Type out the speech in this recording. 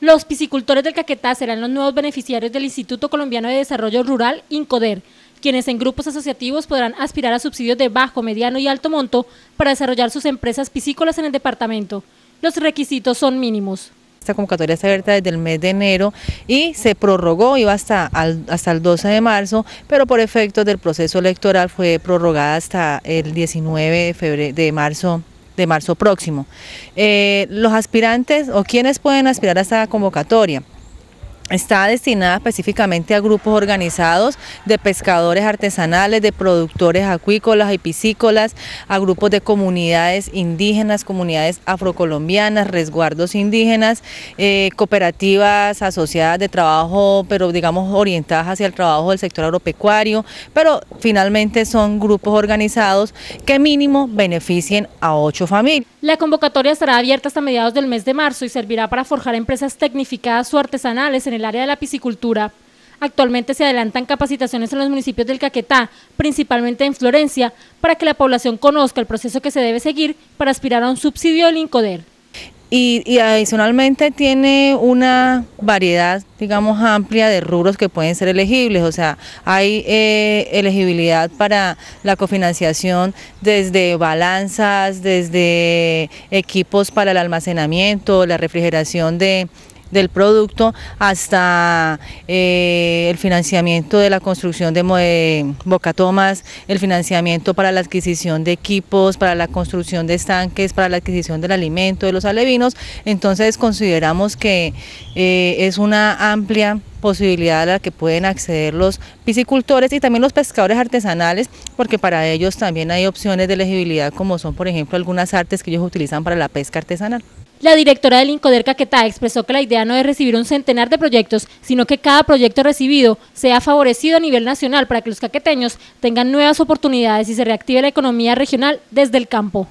Los piscicultores del Caquetá serán los nuevos beneficiarios del Instituto Colombiano de Desarrollo Rural, INCODER, quienes en grupos asociativos podrán aspirar a subsidios de bajo, mediano y alto monto para desarrollar sus empresas piscícolas en el departamento. Los requisitos son mínimos. Esta convocatoria está abierta desde el mes de enero y se prorrogó, iba hasta, hasta el 12 de marzo, pero por efectos del proceso electoral fue prorrogada hasta el 19 de, de marzo de marzo próximo. Eh, los aspirantes o quienes pueden aspirar a esta convocatoria Está destinada específicamente a grupos organizados de pescadores artesanales, de productores acuícolas y piscícolas, a grupos de comunidades indígenas, comunidades afrocolombianas, resguardos indígenas, eh, cooperativas asociadas de trabajo, pero digamos orientadas hacia el trabajo del sector agropecuario, pero finalmente son grupos organizados que mínimo beneficien a ocho familias. La convocatoria estará abierta hasta mediados del mes de marzo y servirá para forjar empresas tecnificadas o artesanales en el área de la piscicultura. Actualmente se adelantan capacitaciones en los municipios del Caquetá, principalmente en Florencia, para que la población conozca el proceso que se debe seguir para aspirar a un subsidio del INCODER. Y, adicionalmente tiene una variedad, digamos, amplia de rubros que pueden ser elegibles, o sea, hay eh, elegibilidad para la cofinanciación desde balanzas, desde equipos para el almacenamiento, la refrigeración de del producto hasta eh, el financiamiento de la construcción de bocatomas, el financiamiento para la adquisición de equipos, para la construcción de estanques, para la adquisición del alimento de los alevinos. Entonces consideramos que eh, es una amplia posibilidad a la que pueden acceder los piscicultores y también los pescadores artesanales, porque para ellos también hay opciones de elegibilidad como son, por ejemplo, algunas artes que ellos utilizan para la pesca artesanal. La directora del Incoder Caquetá expresó que la idea no es recibir un centenar de proyectos, sino que cada proyecto recibido sea favorecido a nivel nacional para que los caqueteños tengan nuevas oportunidades y se reactive la economía regional desde el campo.